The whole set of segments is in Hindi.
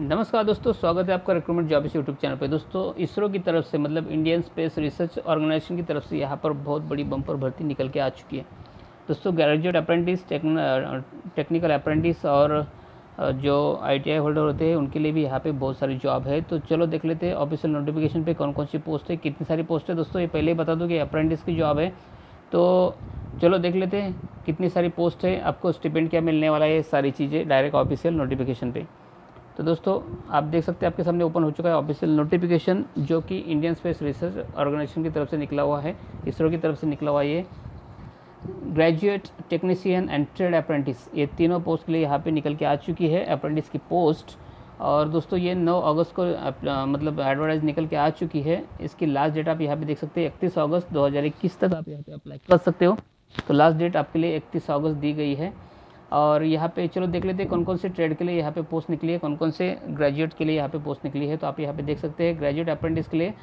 नमस्कार दोस्तों, स्वागत है आपका रिक्रूटमेंट जॉब इस यूट्यूब चैनल पे। दोस्तों, इसरो की तरफ़ से मतलब इंडियन स्पेस रिसर्च ऑर्गेनाइजेशन की तरफ़ से यहाँ पर बहुत बड़ी बम्पर भर्ती निकल के आ चुकी है। दोस्तों ग्रेजुएट अप्रेंटिस टेक्निकल अप्रेंटिस और जो आईटीआई होल्डर होते हैं, उनके लिए भी यहाँ पे बहुत सारी जॉब है। तो चलो देख लेते हैं ऑफिशियल नोटिफिकेशन पे कौन कौन सी पोस्ट है, कितनी सारी पोस्ट है। दोस्तों, ये पहले ही बता दूँ कि अप्रेंटिस की जॉब है। तो चलो देख लेते हैं, कितनी सारी पोस्ट है, आपको स्टिपेंड क्या मिलने वाला है सारी चीज़ें डायरेक्ट ऑफिशियल नोटिफिकेशन पे। तो दोस्तों, आप देख सकते हैं आपके सामने ओपन हो चुका है ऑफिशियल नोटिफिकेशन, जो कि इंडियन स्पेस रिसर्च ऑर्गेनाइजेशन की तरफ़ से निकला हुआ है। इसरो की तरफ़ से निकला हुआ ये graduate technician and trade apprentice ये तीनों पोस्ट के लिए यहाँ पे निकल के आ चुकी है अप्रेंटिस की पोस्ट और दोस्तों, ये 9 अगस्त को मतलब एडवर्टाइज निकल के आ चुकी है। इसकी लास्ट डेट आप यहाँ पे देख सकते हैं, इकतीस अगस्त 2021 तक आप यहाँ पे अप्लाई कर सकते हो। तो लास्ट डेट आपके लिए इकतीस अगस्त दी गई है। और यहाँ पे चलो देख लेते हैं कौन कौन से ट्रेड के लिए यहाँ पे पोस्ट निकली है, कौन कौन से ग्रेजुएट के लिए यहाँ पे पोस्ट निकली है तो आप यहाँ पे देख सकते हैं ग्रेजुएट अप्रेंटिस के लिए।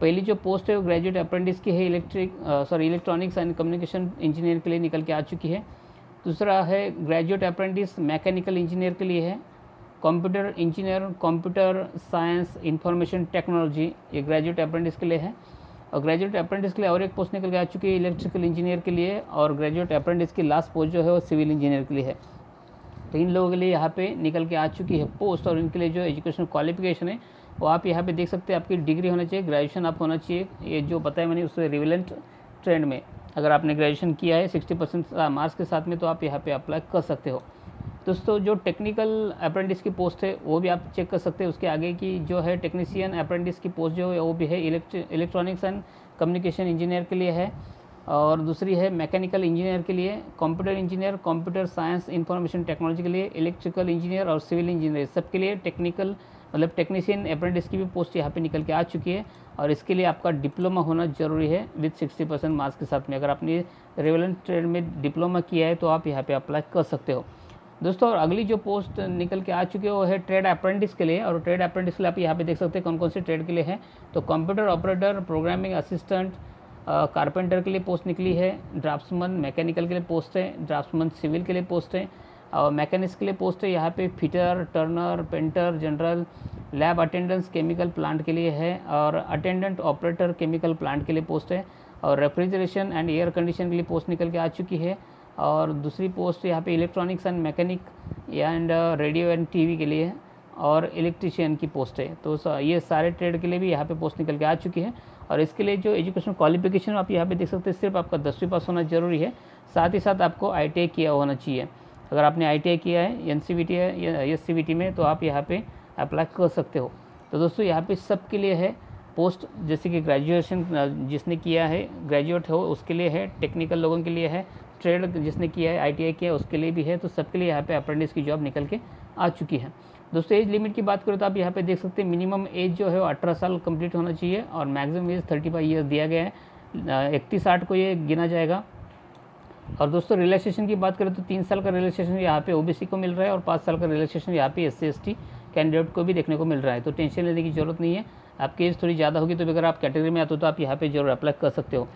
पहली जो पोस्ट है वो ग्रेजुएट अप्रेंटिस की है electric sorry electronics and communication engineer के लिए निकल के आ चुकी है। दूसरा है ग्रेजुएट अप्रेंटिस मैकेनिकल इंजीनियर के लिए है। Computer engineer computer science information technology ये ग्रेजुएट अप्रेंटिस के लिए है। और ग्रेजुएट अप्रेंटिस के लिए और एक पोस्ट निकल के आ चुकी है इलेक्ट्रिकल इंजीनियर के लिए और ग्रेजुएट अप्रेंटिस की लास्ट पोस्ट जो है वो सिविल इंजीनियर के लिए है। तो इन लोगों के लिए यहाँ पे निकल के आ चुकी है पोस्ट और इनके लिए जो एजुकेशन क्वालिफिकेशन है, वो आप यहाँ पे देख सकते हैं, आपकी डिग्री होना चाहिए ग्रेजुएशन आप होना चाहिए। ये जो बताया मैंने, उससे रिविलेंट ट्रेंड में। अगर आपने ग्रेजुएशन किया है सिक्सटी परसेंट मार्क्स के साथ में तो आप यहाँ पर अप्लाई कर सकते हो। दोस्तों, जो टेक्निकल अप्रेंटिस की पोस्ट है, वो भी आप चेक कर सकते हैं। उसके आगे की जो है टेक्नीशियन अप्रेंटिस की पोस्ट जो है, वो भी है इलेक्ट्रॉनिक्स एंड कम्युनिकेशन इंजीनियर के लिए है। और दूसरी है मैकेनिकल इंजीनियर के लिए computer engineer computer science information technology के लिए इलेक्ट्रिकल इंजीनियर और सिविल इंजीनियर सबके लिए टेक्निकल मतलब टेक्नीशियन अप्रेंटिस की भी पोस्ट यहाँ पे निकल के आ चुकी है। और इसके लिए आपका डिप्लोमा होना ज़रूरी है विथ सिक्सटी परसेंट मार्क्स के साथ में। अगर आपने रेवलेंट ट्रेड में डिप्लोमा किया है तो आप यहाँ पे अप्लाई कर सकते हो। दोस्तों, और अगली जो पोस्ट निकल के आ चुकी है, वो है ट्रेड अप्रेंटिस के लिए। और ट्रेड अप्रेंटिस के लिए आप यहाँ पे देख सकते हैं कौन कौन से ट्रेड के लिए है। तो computer operator programming assistant carpenter के लिए पोस्ट निकली है। ड्राफ्ट्समैन मैकेनिकल के लिए पोस्ट है। ड्राफ्ट्समैन सिविल के लिए पोस्ट है। और मैकेनिक्स के लिए पोस्ट है। यहाँ पे fitter turner painter general lab attendance chemical plant के लिए है। और अटेंडेंट ऑपरेटर केमिकल प्लांट के लिए पोस्ट है। और रेफ्रिजरेशन एंड एयर कंडीशन के लिए पोस्ट निकल के आ चुकी है। और दूसरी पोस्ट यहाँ पे electronics and mechanic and radio and TV के लिए है और इलेक्ट्रिशियन की पोस्ट है। तो ये सारे ट्रेड के लिए भी यहाँ पे पोस्ट निकल के आ चुकी है और इसके लिए जो एजुकेशन क्वालिफिकेशन आप यहाँ पे देख सकते हैं, सिर्फ़ आपका दसवीं पास होना ज़रूरी है। साथ ही साथ आपको आईटीआई किया होना चाहिए। अगर आपने आईटीआई किया है एन है एस में तो आप यहाँ पर अप्लाई कर सकते हो। तो दोस्तों, यहाँ पे सबके लिए है पोस्ट जैसे कि ग्रेजुएशन जिसने किया है ग्रेजुएट हो, उसके लिए है टेक्निकल लोगों के लिए है ट्रेड जिसने किया है आई किया है, उसके लिए भी है तो सबके लिए यहाँ पे अप्रेंटिस की जॉब निकल के आ चुकी है। दोस्तों एज लिमिट की बात करें तो आप यहाँ पे देख सकते हैं मिनिमम एज जो है वो अठारह साल कंप्लीट होना चाहिए और maximum age thirty five years दिया गया है। इकतीस आठ को ये गिना जाएगा। और दोस्तों रिलैक्सेशन की बात करें तो तीन साल का रिलैक्सेशन यहाँ पे ओबीसी को मिल रहा है और पाँच साल का रिलैक्सेशन यहाँ पे एस सी कैंडिडेट को भी देखने को मिल रहा है। तो टेंशन लेने की ज़रूरत नहीं है। आपकी एज थोड़ी ज़्यादा होगी तो अगर आप कैटेगरी में आते हो तो आप यहाँ पे ज़रूर अप्लाई कर सकते हो।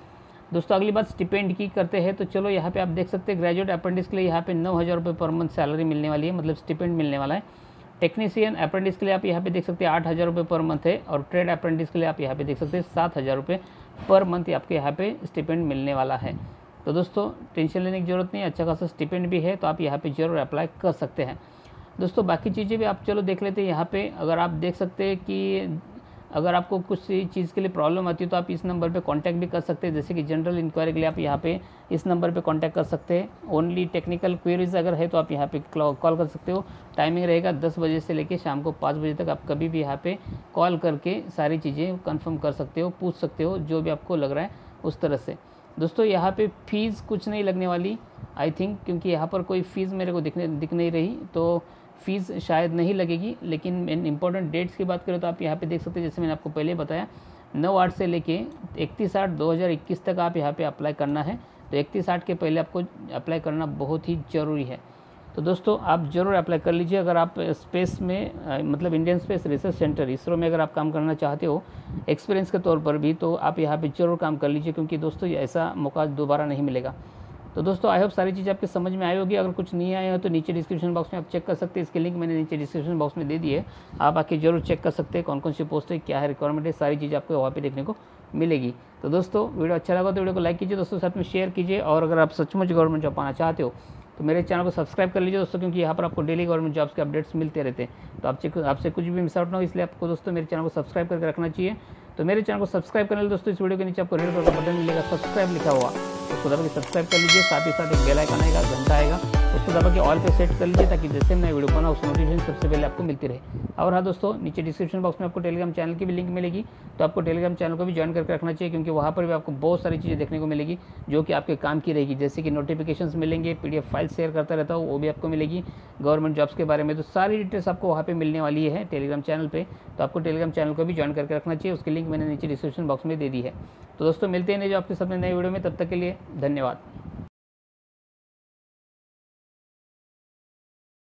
दोस्तों, अगली बात स्टिपेंड की करते हैं तो चलो यहाँ पे आप देख सकते हैं ग्रेजुएट अप्रेंटिस के लिए यहाँ पे नौ हज़ार रुपये पर मंथ सैलरी मिलने वाली है मतलब स्टिपेंड मिलने वाला है। टेक्नीशियन अप्रेंटिस के लिए आप यहाँ पे देख सकते हैं, आठ हज़ार रुपये पर मंथ है, और ट्रेड अप्रेंटिस के लिए आप यहाँ पे देख सकते हैं, सात हज़ार रुपये पर मंथ आपके यहाँ पे स्टिपेंड मिलने वाला है। तो दोस्तों टेंशन लेने की ज़रूरत नहीं अच्छा खासा स्टिपेंड भी है तो आप यहाँ पर ज़रूर अप्लाई कर सकते हैं। दोस्तों, बाकी चीज़ें भी आप चलो देख लेते हैं, यहाँ पे अगर आप देख सकते हैं कि अगर आपको कुछ चीज़ के लिए प्रॉब्लम आती है तो आप इस नंबर पे कांटेक्ट भी कर सकते हैं। जैसे कि जनरल इंक्वायरी के लिए आप यहाँ पे इस नंबर पे कांटेक्ट कर सकते हैं। ओनली टेक्निकल क्वेरीज अगर है तो आप यहाँ पे कॉल कर सकते हो। टाइमिंग रहेगा दस बजे से लेकर शाम को पाँच बजे तक आप कभी भी यहाँ पर कॉल करके सारी चीज़ें कन्फर्म कर सकते हो, पूछ सकते हो, जो भी आपको लग रहा है, उस तरह से। दोस्तों, यहाँ पे फ़ीस कुछ नहीं लगने वाली आई थिंक क्योंकि यहाँ पर कोई फ़ीस मेरे को दिखने दिख नहीं रही तो फ़ीस शायद नहीं लगेगी, लेकिन इंपॉर्टेंट डेट्स की बात करें तो आप यहाँ पे देख सकते हैं, जैसे मैंने आपको पहले बताया, नौ आठ से लेके इकतीस आठ दो हज़ार इक्कीस तक आप यहाँ पे अप्लाई करना है। तो इकतीस आठ के पहले आपको अप्लाई करना बहुत ही ज़रूरी है। तो दोस्तों, आप ज़रूर अप्लाई कर लीजिए। अगर आप स्पेस में मतलब Indian space research centre ISRO में अगर आप काम करना चाहते हो एक्सपीरियंस के तौर पर भी तो आप यहाँ पे ज़रूर काम कर लीजिए, क्योंकि दोस्तों, ऐसा मौका दोबारा नहीं मिलेगा। तो दोस्तों आई होप सारी चीज़ आपके समझ में आई होगी। अगर कुछ नहीं आया हो तो नीचे डिस्क्रिप्शन बॉक्स में आप चेक कर सकते हैं। इसके लिंक मैंने नीचे डिस्क्रिप्शन बॉक्स में दे दी है। आप आके ज़रूर चेक कर सकते हैं कौन कौन सी पोस्ट है, क्या है रिक्वायरमेंट है, सारी चीज़ आपको वहाँ पे देखने को मिलेगी। तो दोस्तों, वीडियो अच्छा लगा तो वीडियो को लाइक कीजिए, दोस्तों साथ में शेयर कीजिए। और अगर आप सचमुच गवर्नमेंट जॉब पाना चाहते हो तो मेरे चैनल को सब्सक्राइब कर लीजिए दोस्तों, क्योंकि यहाँ पर आपको डेली गवर्नमेंट जॉब्स के अपडेट्स मिलते रहते हैं। तो आपसे आपसे कुछ भी मिस आउट ना हो, इसलिए आपको दोस्तों मेरे चैनल को सब्सक्राइब करके रखना चाहिए। तो मेरे चैनल को सब्सक्राइब करने दोस्तों, इस वीडियो के नीचे आपको रेड कलर का बटन मिलेगा सब्सक्राइब लिखा हुआ। उसको दबा के सब्सक्राइब कर लीजिए, साथ ही साथ एक बेल आइकन आएगा, घंटा आएगा, उसको दबा के ऑल पे सेट कर लीजिए ताकि जैसे मैं वीडियो बना उस नोटिफिकेशन सबसे पहले आपको मिलती रहे। और हाँ दोस्तों, नीचे डिस्क्रिप्शन बॉक्स में आपको टेलीग्राम चैनल की भी लिंक मिलेगी तो आपको टेलीग्राम चैनल को भी ज्वाइन करके रखना चाहिए, क्योंकि वहाँ पर भी आपको बहुत सारी चीज़ें देखने को मिलेगी, जो कि आपके काम की रहेगी। जैसे कि नोटिफिकेशन मिलेंगे पी फ़ाइल शेयर करता रहता हूँ, वो भी आपको मिलेगी। गवर्नमेंट जॉब्स के बारे में तो सारी डिटेल्स आपको वहाँ पर मिलने वाली है टेलीग्राम चैनल पर तो आपको टेलीग्राम चैनल को भी ज्वाइन करके रखना चाहिए, उसकी लिंक मैंने नीचे डिस्क्रिप्शन बॉक्स में दे दी है। तो दोस्तों, मिलते हैं जो आपके सामने नए वीडियो में, तब तक के लिए धन्यवाद।